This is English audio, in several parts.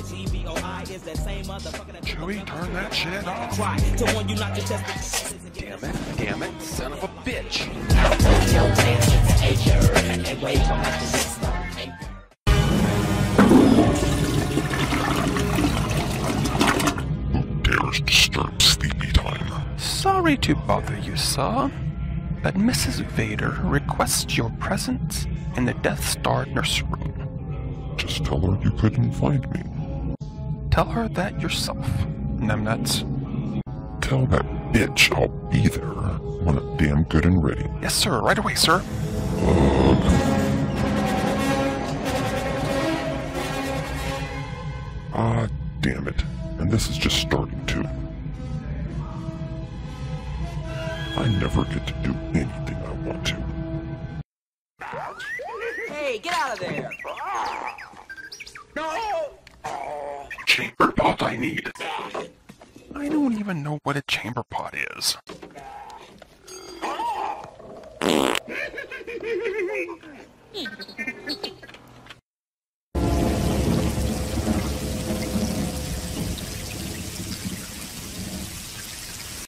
G-I-G-B-O-I is that same motherfucker that Chewie, turn that shit off. try to warn you not to test the Damn it, damn it, son of a bitch. Who dares disturb sleepy time? Sorry to bother you, sir, but Mrs. Vader requests your presence in the Death Star nursery. Just tell her you couldn't find me. Tell her that yourself, Nemnuts. Tell that bitch I'll be there when I'm damn good and ready. Yes, sir, right away, sir. Ah, damn it. And this is just starting too. I never get to do anything I want to. Hey, get out of there! Chamber pot I need. I don't even know what a chamber pot is.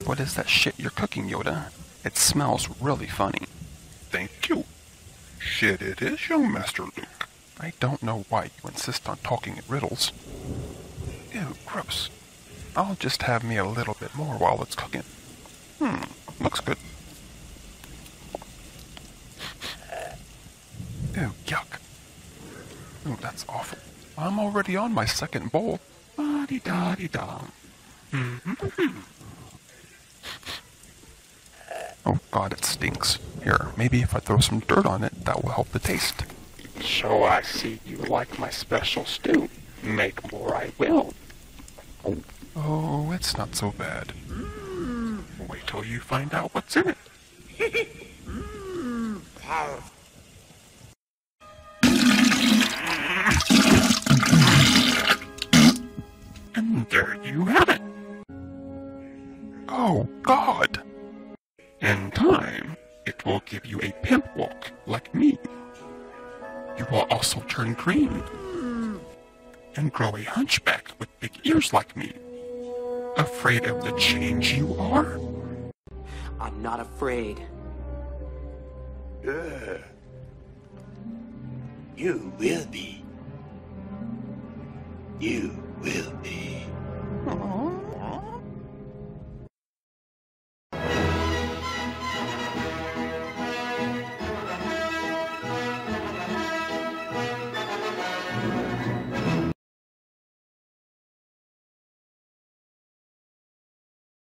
What is that shit you're cooking, Yoda? It smells really funny. Thank you. Shit it is, young Master Luke. I don't know why you insist on talking in riddles. Ew, gross. I'll just have me a little bit more while it's cooking. Hmm, looks good. Ew, yuck. Oh, that's awful. I'm already on my second bowl. Da-di-da-di-da. Oh god, it stinks. Here, maybe if I throw some dirt on it, that will help the taste. So I see you like my special stew. Make more I will. Oh, it's not so bad. Wait till you find out what's in it. and there you have it. Oh god! In time, it will give you a pimp walk like me. You will also turn green and grow a hunchback with big ears like me. Afraid of the change you are? I'm not afraid. You will be. You will be.